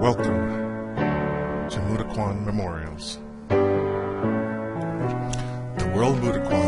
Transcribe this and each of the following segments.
Welcome to Mutaquan Memorials. The World Mutaquan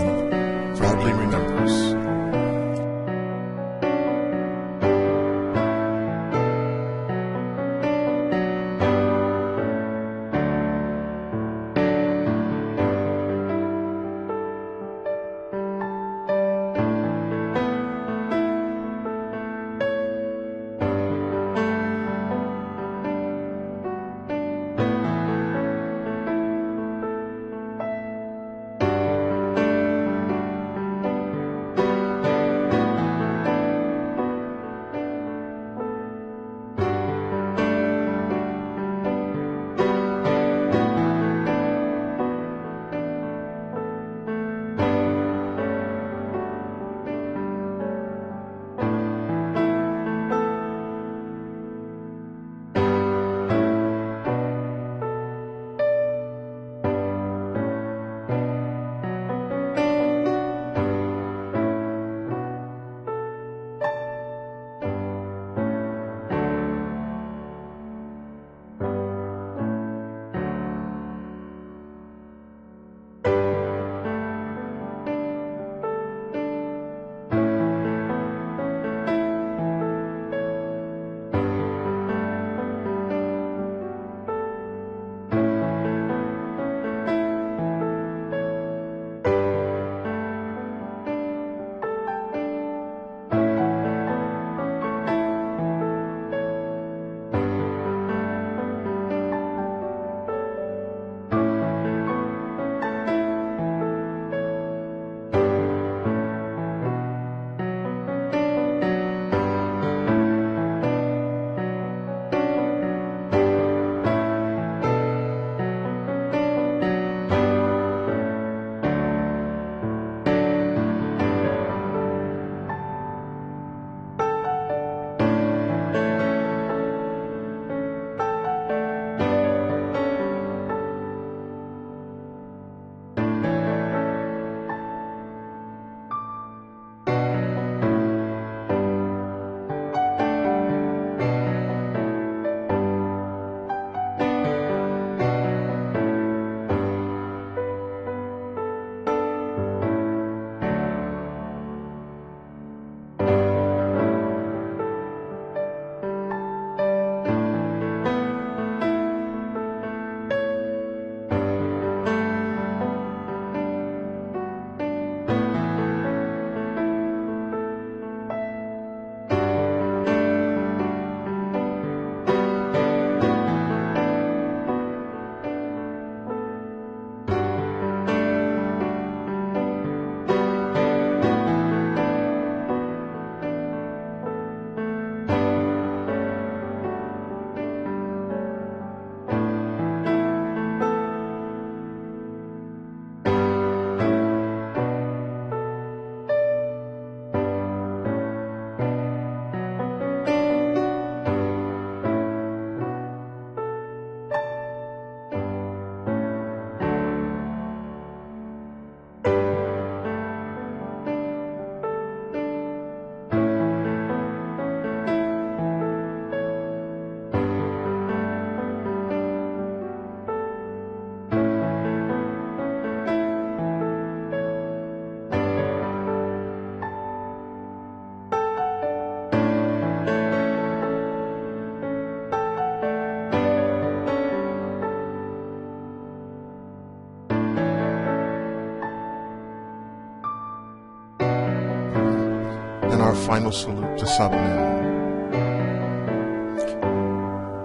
our final salute to Sabanim.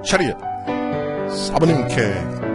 Chariot, Sabanim Ke.